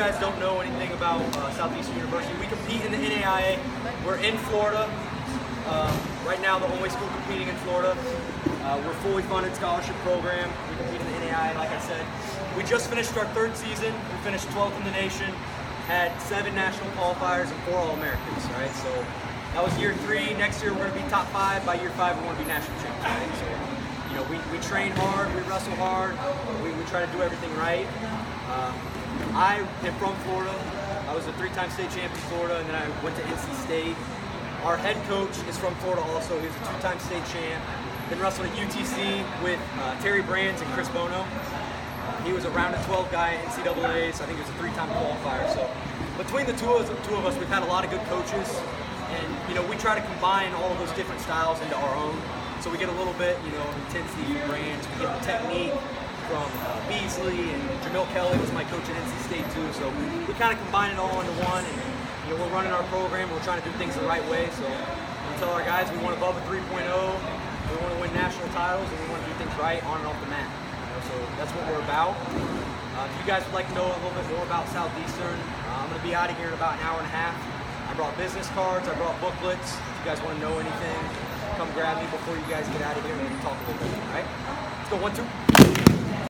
guys don't know anything about uh, Southeastern University, we compete in the NAIA. We're in Florida. Um, right now, the only school competing in Florida. Uh, we're fully funded scholarship program. We compete in the NAIA, like I said. We just finished our third season. We finished 12th in the nation. Had seven national qualifiers and four All-Americans. Right, so that was year three. Next year, we're going to be top five. By year five, we want to be national champions. Right, so you know, we, we train hard, we wrestle hard, we, we try to do everything right. Uh, I am from Florida. I was a three-time state champion in Florida, and then I went to NC State. Our head coach is from Florida also. He was a two-time state champ. Been wrestling at UTC with uh, Terry Brands and Chris Bono. Uh, he was a round of 12 guy at NCAA, so I think he was a three-time qualifier. So between the two of, us, two of us, we've had a lot of good coaches, and you know we try to combine all of those different styles into our own. So we get a little bit, you know, intensity from Brands. We get the technique from uh, Beasley and Jamill Kelly was my coach at NC State too. So we kind of combine it all into one, and you know we're running our program. We're trying to do things the right way. So we tell our guys we want above a 3.0. We want to win national titles, and we want to do things right on and off the mat. So that's what we're about. Uh, if you guys would like to know a little bit more about Southeastern, uh, I'm going to be out of here in about an hour and a half. I brought business cards. I brought booklets. If you guys want to know anything, grab me before you guys get out of here and talk a little bit. All right? Let's go one, two.